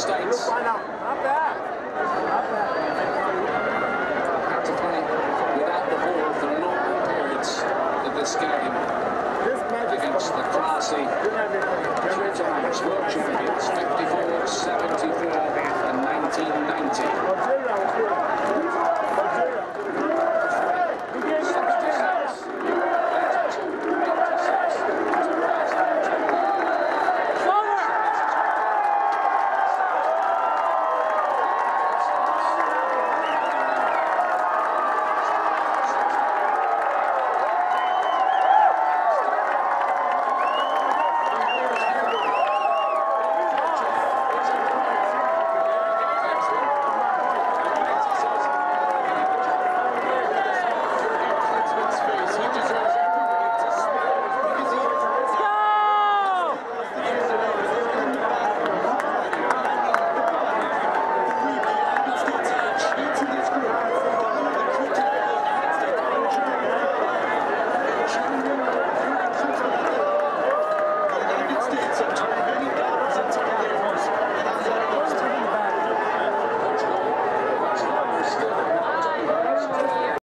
States You'll find out. Not bad. Not bad. had to play without the ball for long periods of this game This match against the classy three times world champions 54, 74 and 1990.